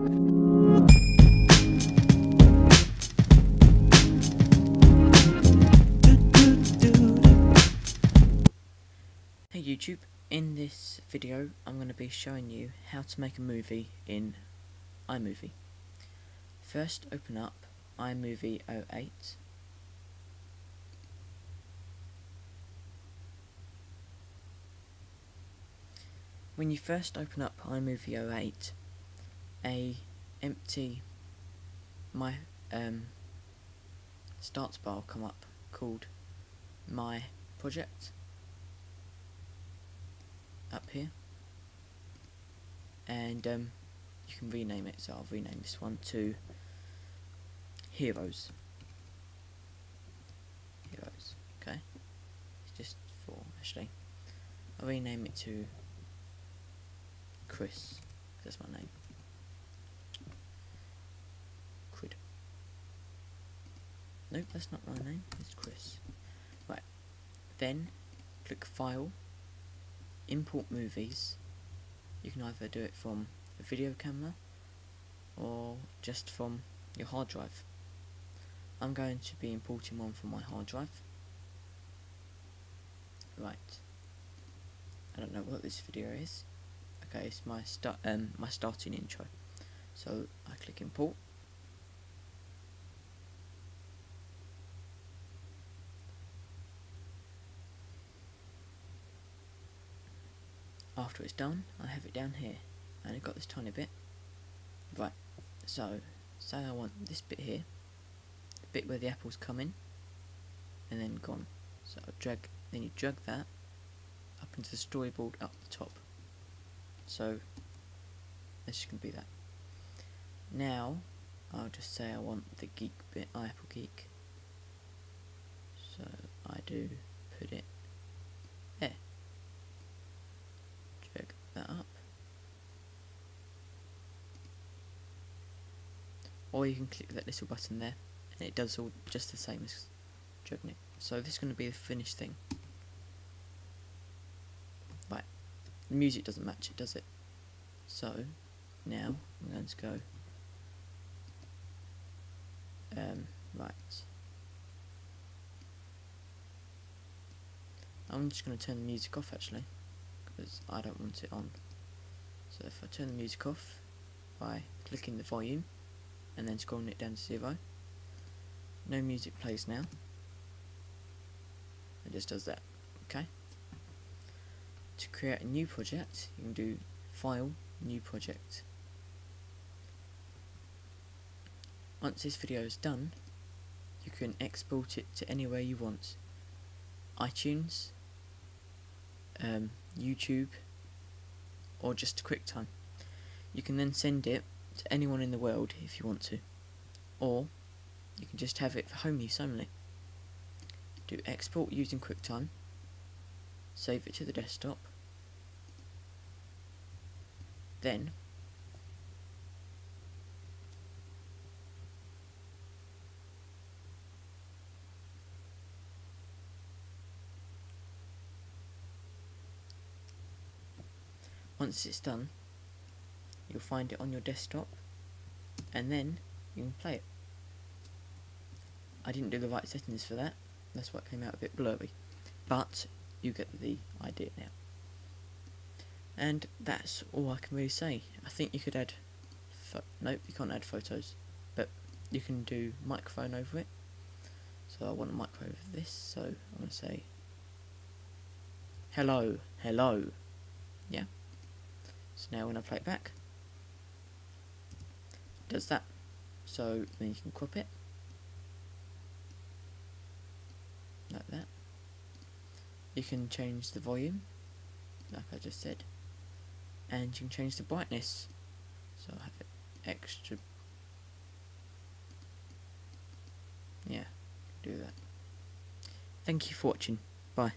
Hey YouTube, in this video I'm going to be showing you how to make a movie in iMovie. First open up iMovie 08 When you first open up iMovie 08 a empty my um, starts bar will come up called my project. Up here. And um, you can rename it. So I'll rename this one to Heroes. Heroes. Okay. It's just for actually. I'll rename it to Chris. That's my name nope that's not my name it's Chris right then click file import movies, you can either do it from a video camera or just from your hard drive. I'm going to be importing one from my hard drive. Right. I don't know what this video is. Okay, it's my start um my starting intro. So I click import after it's done I have it down here. And I've got this tiny bit. Right. So say I want this bit here. The bit where the apples come in. And then gone. So I drag then you drag that up into the storyboard up the top. So this can be that. Now I'll just say I want the geek bit apple geek. So I do put it there that up. Or you can click that little button there and it does all just the same as it. So this is going to be the finished thing. Right, the music doesn't match it, does it? So now I'm going to go um, right. I'm just going to turn the music off actually because I don't want it on. So if I turn the music off by clicking the volume and then scrolling it down to zero, no music plays now. It just does that. Okay. To create a new project, you can do File, New Project. Once this video is done, you can export it to anywhere you want. iTunes, um, YouTube, or just QuickTime. You can then send it to anyone in the world if you want to, or you can just have it for home use only. Do export using QuickTime, save it to the desktop, then Once it's done, you'll find it on your desktop, and then you can play it. I didn't do the right settings for that, that's why it came out a bit blurry, but you get the idea now. And that's all I can really say. I think you could add, nope, you can't add photos, but you can do microphone over it. So I want a microphone over this, so I'm going to say, hello, hello, yeah. So now when I play it back, does that. So then you can crop it like that. You can change the volume, like I just said, and you can change the brightness. So I have it extra. Yeah, do that. Thank you for watching. Bye.